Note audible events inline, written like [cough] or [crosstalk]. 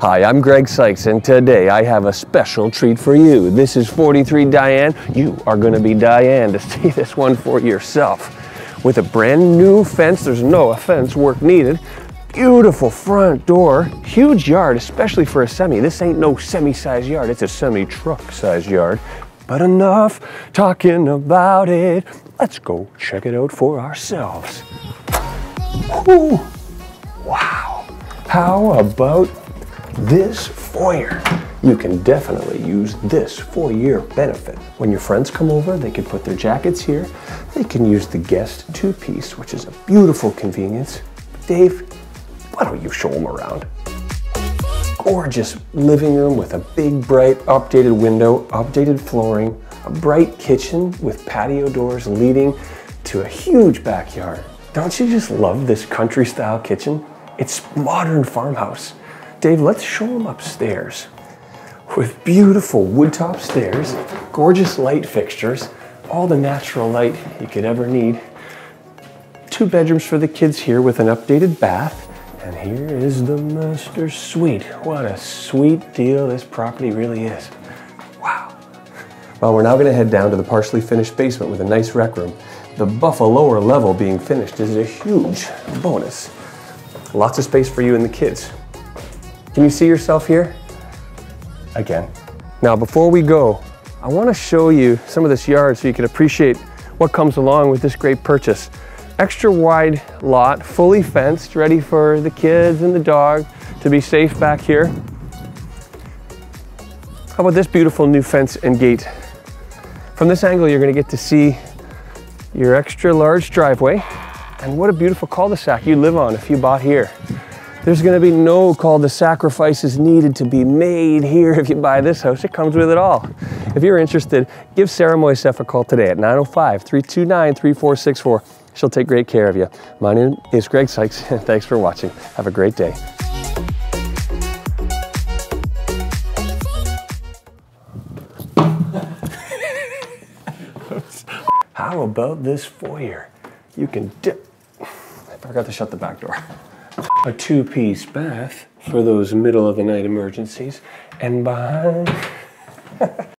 Hi, I'm Greg Sykes, and today I have a special treat for you. This is 43 Dianne. You are going to be Diane to [laughs] see this one for yourself. With a brand new fence, there's no fence work needed. Beautiful front door, huge yard, especially for a semi. This ain't no semi-size yard, it's a semi-truck size yard. But enough talking about it. Let's go check it out for ourselves. Whew. Wow. How about this foyer? You can definitely use this for your benefit. When your friends come over, they can put their jackets here. They can use the guest two-piece, which is a beautiful convenience. Dave, why don't you show them around? Gorgeous living room with a big, bright, updated window, updated flooring, a bright kitchen with patio doors leading to a huge backyard. Don't you just love this country style kitchen? It's modern farmhouse. Dave, let's show them upstairs. With beautiful wood top stairs, gorgeous light fixtures, all the natural light you could ever need. Two bedrooms for the kids here with an updated bath. And here is the master suite. What a sweet deal this property really is. Wow. Well, we're now gonna head down to the partially finished basement with a nice rec room. The buffalo lower level being finished is a huge bonus. Lots of space for you and the kids. Can you see yourself here? Again. Now, before we go, I wanna show you some of this yard so you can appreciate what comes along with this great purchase. Extra wide lot, fully fenced, ready for the kids and the dog to be safe back here. How about this beautiful new fence and gate? From this angle, you're gonna get to see your extra large driveway and what a beautiful cul-de-sac you live on if you bought here. There's gonna be no call to sacrifices needed to be made here if you buy this house. It comes with it all. If you're interested, give Sarah Moisef a call today at 905-329-3464. She'll take great care of you. My name is Greg Sykes, [laughs] thanks for watching. Have a great day. How about this foyer? You can dip. I forgot to shut the back door. A two-piece bath for those middle of the night emergencies. And behind [laughs]